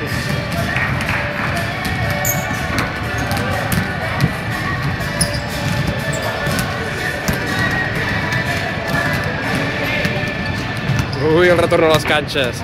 Uy, el retorno a las canchas.